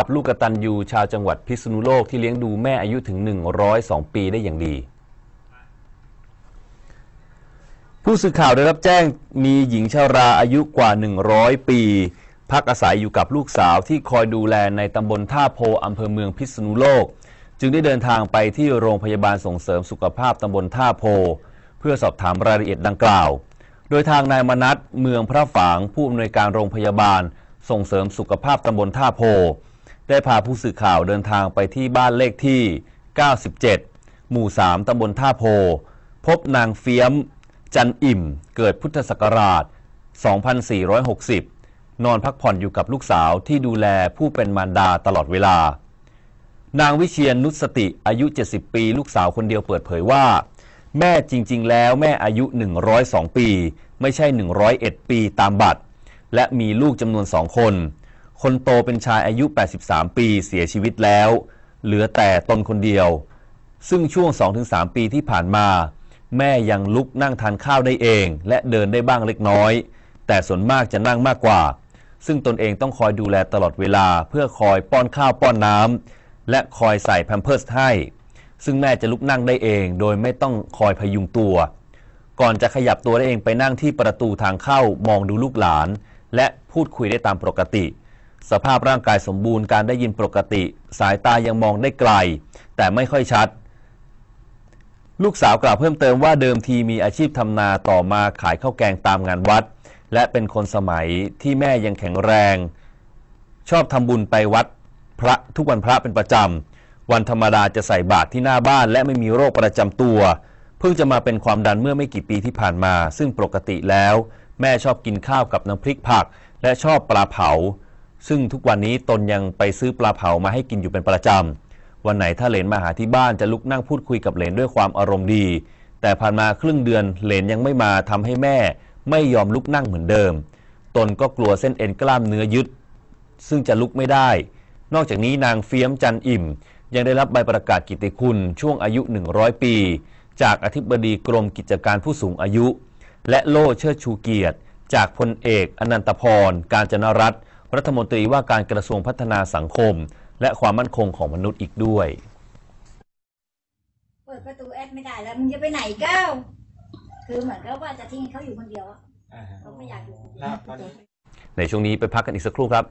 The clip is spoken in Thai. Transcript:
กับลูกกตันยูชาวจังหวัดพิษณุโลกที่เลี้ยงดูแม่อายุถึง 102 ปีได้อย่างดี ผู้สื่อข่าวได้รับแจ้งมีหญิงชาราอายุกว่า 100 ปี พักอาศัยอยู่กับลูกสาวที่คอยดูแลในตำบลท่าโพอำเภอเมืองพิษณุโลก จึงได้เดินทางไปที่โรงพยาบาลส่งเสริมสุขภาพตำบลท่าโพ เพื่อสอบถามรายละเอียดดังกล่าว โดยทางนายมนัทเมืองพระฝางผู้อำนวยการโรงพยาบาล ส่งเสริมสุขภาพตำบลท่าโพ ได้พาผู้สื่อข่าวเดินทางไปที่บ้านเลขที่ 97 หมู่ 3 ตำบลท่าโพ พบนางเฟียม จันอิ่ม เกิดพุทธศักราช 2460 นอนพักผ่อนอยู่กับลูกสาวที่ดูแลผู้เป็นมารดาตลอดเวลา นางวิเชียนนุสติอายุ 70 ปี ลูกสาวคนเดียวเปิดเผยว่า แม่จริง ๆ แล้วแม่อายุ 102 ปี ไม่ใช่ 101 ปีตามบัตร และมีลูกจำนวนสองคน คนโตเป็นชายอายุ 83 ปีเสียชีวิตแล้ว เหลือแต่ตนคนเดียว ซึ่งช่วง 2-3 ปีที่ผ่านมา แม่ยังลุกนั่งทานข้าวได้เอง และเดินได้บ้างเล็กน้อย แต่ส่วนมากจะนั่งมากกว่า ซึ่งตนเองต้องคอยดูแลตลอดเวลาเพื่อคอยป้อนข้าวป้อนน้ำและคอยใส่แพมเพิร์สให้ ซึ่งแม่จะลุกนั่งได้เอง โดยไม่ต้องคอยพยุงตัว ก่อนจะขยับตัวได้เองไปนั่งที่ประตูทางเข้ามองดูลูกหลาน และพูดคุยได้ตามปกติ สภาพร่างกายสมบูรณ์การได้ยินปกติ สายตายังมองได้ไกล แต่ไม่ค่อยชัด ลูกสาวกล่าวเพิ่มเติมว่าเดิมทีมีอาชีพทำนาต่อมาขายข้าวแกงตามงานวัด และเป็นคนสมัยที่แม่ยังแข็งแรง ชอบทำบุญไปวัดพระทุกวันพระเป็นประจำวันธรรมดาจะใส่บาตรที่หน้าบ้าน และไม่มีโรคประจำตัว เพิ่งจะมาเป็นความดันเมื่อไม่กี่ปีที่ผ่านมา ซึ่งปกติแล้ว แม่ชอบกินข้าวกับน้ำพริกผัก และชอบปลาเผา ซึ่งทุกวันนี้ตนยังไปซื้อปลาเผามาให้กินอยู่เป็นประจำ วันไหนถ้าเหลนมาหาที่บ้านจะลุกนั่งพูดคุยกับเหลนด้วยความอารมณ์ดี แต่ผ่านมาครึ่งเดือนเหลนยังไม่มาทำให้แม่ ไม่ยอมลุกนั่งเหมือนเดิม ตนก็กลัวเส้นเอ็นกล้ามเนื้อยึด ซึ่งจะลุกไม่ได้ นอกจากนี้นางเฟียมจันอิ่ม ยังได้รับใบประกาศกิตติคุณช่วงอายุ 100 ปี จากอธิบดีกรมกิจการผู้สูงอายุ และโล่เชิดชูเกียรติ จากพลเอกอนันตพร การจนรัตน์ รัฐมนตรีว่าการกระทรวงพัฒนาสังคม และความมั่นคงของมนุษย์อีกด้วย เปิดประตูแอดไม่ได้แล้วมึงจะไปไหนเก้า คือเหมือนกับว่าจะทิ้งเขาอยู่คนเดียวอะอ่าฮะเขาไม่อยากอยู่คนเดีแล้วยวตอนนี้ในช่วงนี้ไปพักกันอีกสักครู่ครับ